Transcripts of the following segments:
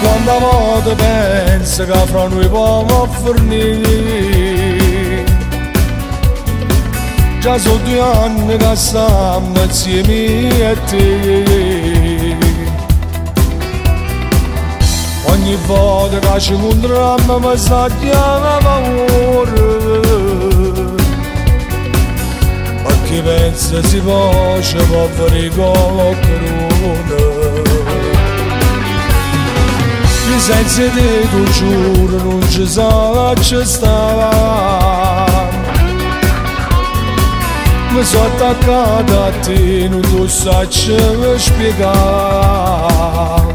Quando a moda pensa che fra noi può fornire. Già sono due anni che stiamo insieme a te. Ogni volta che ci incontriamo mi sa chiama paura. Perché pensa si può, ci può fare qualcuno senza zece de dulciuri în ungezal acesta. Văzoata ca date nu duci să același piegal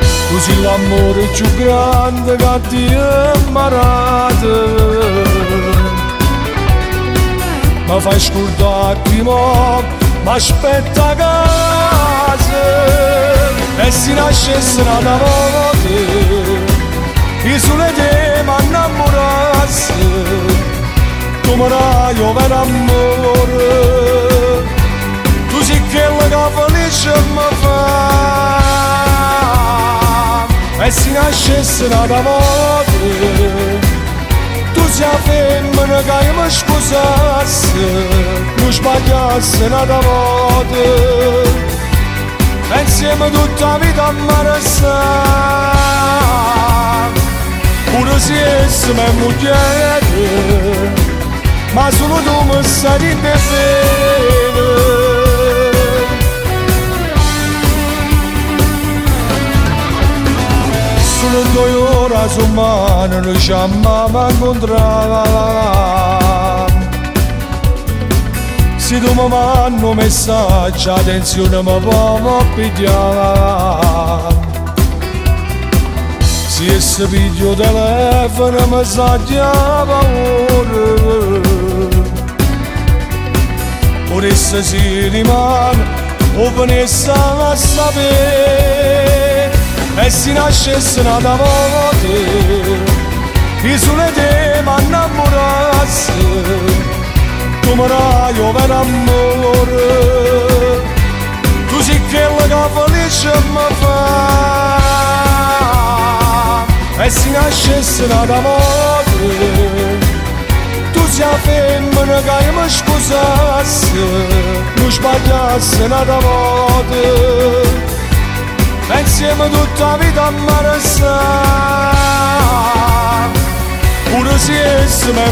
Cu zi la morăciu grandă gatie maradă Mă faci curda primoc ma fai scordare che mo ma aspetta casa e si nascessero ad volte i sole te mi innamorasse come raio mi sposasse non sbagliasse ad volte insieme tutta vita a mare pure se essimo moglie ma solo tu mi di bene solo due ore su mano mi mandi un messaggio attenzione mi può pigliare. Se esse piglio telefono mi sa già paura ora esse si rimane o venisse a sapere. E si nascesse una volta e si nascesse da morte tu sei la femmina che mi scusasse non sbagliasse una volta insieme tutta la vita a mare pure se essimo